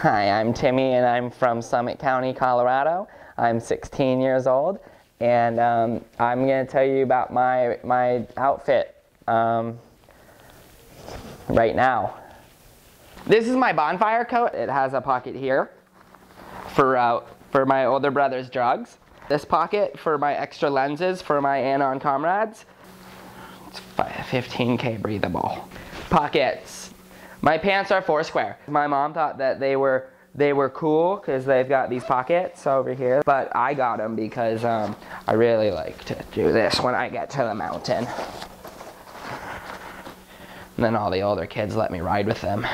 Hi, I'm Timmy and I'm from Summit County, Colorado. I'm 16 years old and um, I'm going to tell you about my, my outfit um, right now. This is my Bonfire coat. It has a pocket here for, uh, for my older brother's drugs. This pocket for my extra lenses for my Anon comrades. It's 15K breathable. Pockets. My pants are FourSquare. My mom thought that they were they were cool because they've got these pockets over here, but I got them because um, I really like to do this when I get to the mountain. And then all the older kids let me ride with them.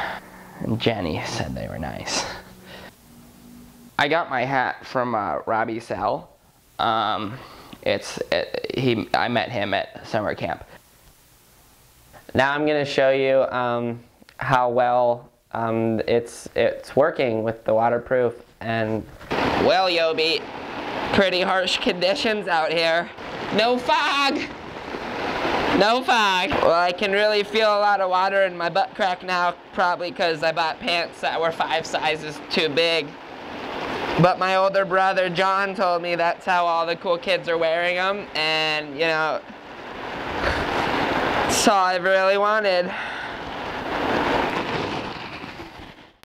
And Jenny said they were nice. I got my hat from uh, Robbie Sell. Um, it's it, he. I met him at summer camp. Now I'm going to show you um, how well um, it's it's working with the waterproof and well Yobi, pretty harsh conditions out here. No fog. No fog. Well, I can really feel a lot of water in my butt crack now, probably because I bought pants that were five sizes too big. But my older brother John told me that's how all the cool kids are wearing them, and you know, that's all I really wanted.